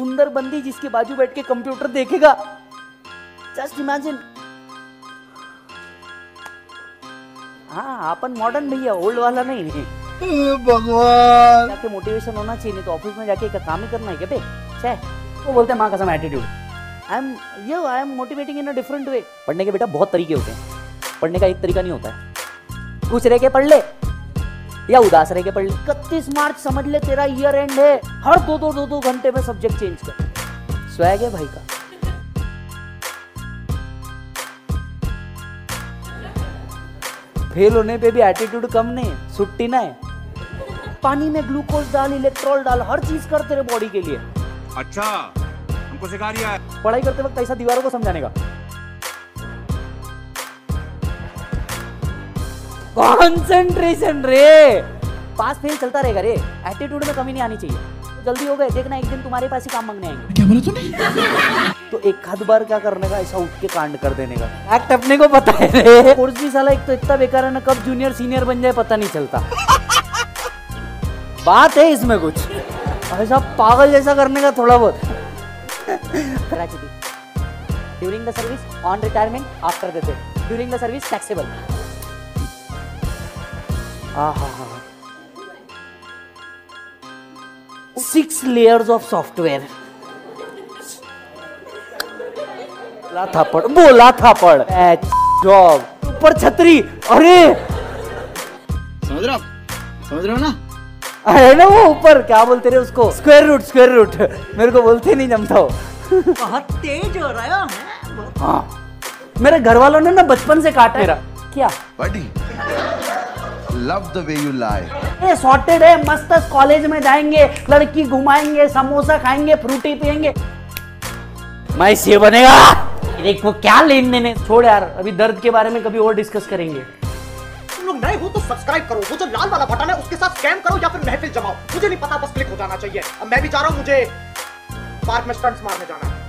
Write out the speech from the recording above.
सुंदर बंदी जिसके बाजू बैठ के कंप्यूटर देखेगा। जस्ट इमेजिन हाँ अपन मॉडर्न भैया ओल्ड वाला नहीं नहीं भगवान। जाके मोटिवेशन होना चाहिए नहीं तो ऑफ़िस में जाके क्या काम ही करना है क्या बे? छे। वो बोलते हैं माँ कसम एटीट्यूड आई एम ये I am motivating in a different way पढ़ने के बेटा बहुत तरीके होते हैं। पढ़ने का एक तरीका नहीं होता है। खुश रह के पढ़ ले? या उदास रह के पढ़ ले इकतीस मार्च समझ ले तेरा ईयर एंड है। हर दो दो दो दो घंटे में सब्जेक्ट चेंज कर। स्वैग है भाई का। फेल होने पे भी एटीट्यूड कम नहीं है छुट्टी ना है। पानी में ग्लूकोज डाल इलेक्ट्रॉल डाल हर चीज़ कर तेरे बॉडी के लिए। अच्छा हमको सिखा रिया है। पढ़ाई करते वक्त ऐसा दीवारों को समझाने का। कॉन्सेंट्रेशन रे। पास फेल चलता रहेगा रे। एटीट्यूड में कमी नहीं आनी चाहिए। जल्दी हो गए देखना एक दिन तुम्हारे पास ही काम मांगने आएँगे। क्या बोला तूने? तो एक आध बार क्या करने का ऐसा उठ के कांड कर देने का। एक्ट अपने को पता है रे। कोर्स भी साला एक तो इतना बेकार है ना कब जूनियर सीनियर बन जाए पता नहीं चलता। बात है इसमें कुछ। ऐसा पागल जैसा करने का थोड़ा बहुत। During the. Service on retirement after the death during the service taxable six layers of software बोला था पढ़ बोला था पढ़ जॉब ऊपर छतरी। अरे! समझ रहे हो? समझ रहे हो ना? अरे ना वो ऊपर क्या बोलते रहे उसको? स्क्वायर रूट स्क्वायर रूट मेरे को बोलते नहीं जमता वो। बहुत तेज हो रहा है हाँ? मेरे घर वालों ने ना बचपन से काटा मेरा क्या? Buddy, love the way you lie. ये सॉर्टेड है मस्त कॉलेज में जाएँगे लड़की घुमाएँगे समोसा खाएँगे फ्रूटी पियेंगे मैं से बनेगा। देख वो क्या लेन देन है? छोड़ यार अभी दर्द के बारे में कभी और डिस्कस करेंगे। तुम लोग नए हो तो सब्सक्राइब करो वो जो लाल वाला बटन है उसके साथ स्कैम करो या फिर महफिल जमाओ। मुझे नहीं पता बस क्लिक हो जाना चाहिए। अब मैं भी जा रहा हूँ मुझे पार्क में स्टंट्स मारने जाना है।